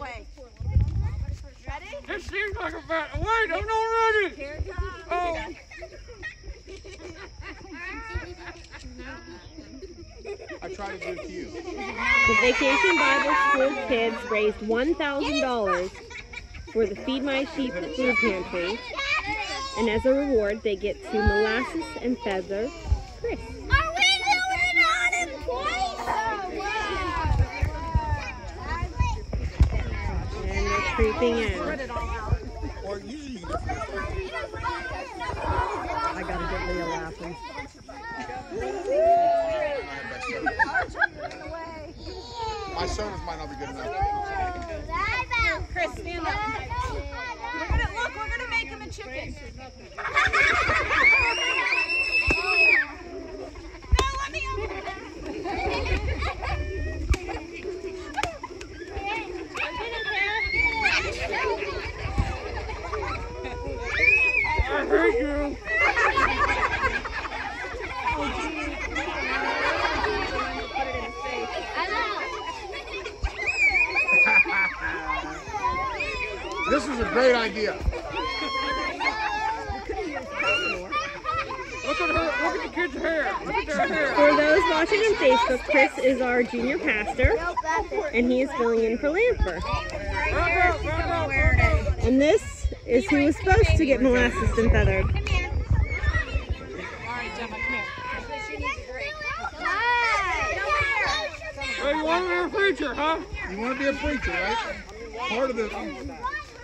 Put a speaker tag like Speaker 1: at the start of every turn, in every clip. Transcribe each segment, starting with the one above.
Speaker 1: way. Ready?
Speaker 2: It seems like a bad. Wait, I'm not ready.
Speaker 1: Here it comes.
Speaker 2: Oh.
Speaker 3: I try to do it to you.
Speaker 4: The Vacation Bible School kids raised $1,000 for the Feed My Sheep food pantry. And as a reward, they get to molasses and feather Chris.
Speaker 5: Are we doing it on him twice?
Speaker 4: And they're creeping in.
Speaker 3: Or usually you
Speaker 1: I gotta get Leah laughing.
Speaker 3: My sodas might not be good enough.
Speaker 1: Chris, stand up. We're gonna look. We're gonna make him a chicken. no, let me.
Speaker 2: I hate you.
Speaker 3: This is a great idea.
Speaker 2: Look at her. Look at the kid's hair. Look at their hair.
Speaker 4: For those watching on Facebook, Chris is our junior pastor, and he is filling in for Lanfer.
Speaker 2: Back up, back up, back up.
Speaker 4: And this is who was supposed to get molasses and feathered.
Speaker 1: All right, Gemma, come here.
Speaker 2: Hey, you want to be a preacher, huh?
Speaker 3: You want to be a preacher, right? Part of the.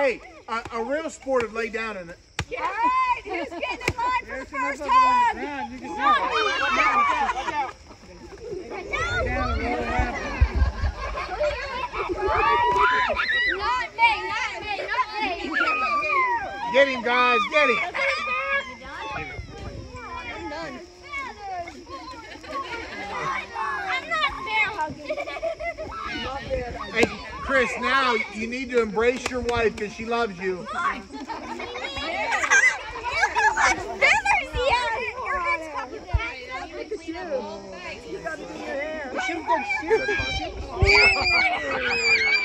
Speaker 3: a, a real sport would lay down in it.
Speaker 1: All right, who's getting in line for the first hug?
Speaker 5: Not me, not me, not me.
Speaker 3: Get him, guys, get him.
Speaker 5: I'm not fair hugging.
Speaker 3: Hey, Chris, now you need to embrace your wife because she loves you.
Speaker 5: Look how much feathers he has. Your head's covered in
Speaker 1: Look at you. You gotta do your hair.